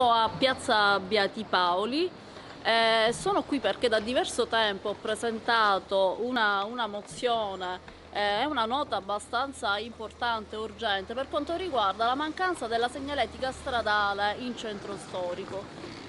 a Piazza Beati Paoli. Eh, sono qui perché da diverso tempo ho presentato una, una mozione e eh, una nota abbastanza importante e urgente per quanto riguarda la mancanza della segnaletica stradale in centro storico.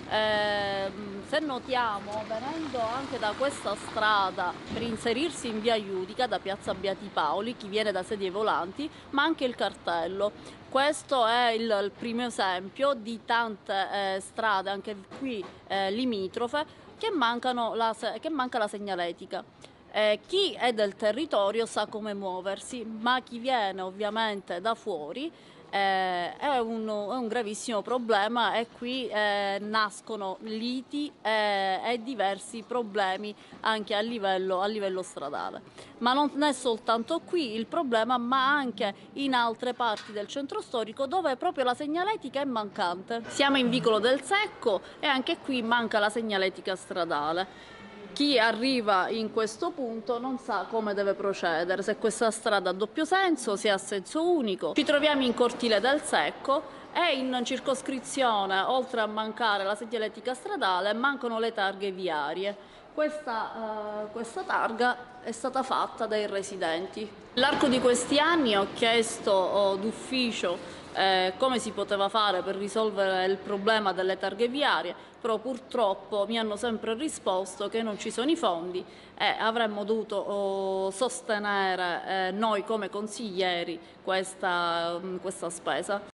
Eh, se notiamo, venendo anche da questa strada per inserirsi in via Iudica da piazza Beati Paoli, chi viene da sedie volanti, ma anche il cartello. Questo è il, il primo esempio di tante eh, strade, anche qui eh, limitrofe, che, la, che manca la segnaletica. Eh, chi è del territorio sa come muoversi, ma chi viene ovviamente da fuori eh, è, un, è, un, gravissimo problema e qui eh, nascono liti eh, e diversi problemi anche a livello, a livello, stradale. Ma non è soltanto qui il problema, ma anche in altre parti del centro storico dove proprio la segnaletica è mancante. Siamo in Vicolo del Secco e anche qui manca la segnaletica stradale chi arriva in questo punto non sa come deve procedere, se questa strada ha doppio senso, se ha senso unico. Ci troviamo in Cortile del Secco e in circoscrizione, oltre a mancare la segnaletica stradale, mancano le targhe viarie. Questa, uh, questa targa è stata fatta dai residenti. Nell'arco di questi anni ho chiesto oh, d'ufficio eh, come si poteva fare per risolvere il problema delle targhe viarie, però purtroppo mi hanno sempre risposto che non ci sono i fondi e avremmo dovuto oh, sostenere eh, noi come consiglieri questa, questa spesa.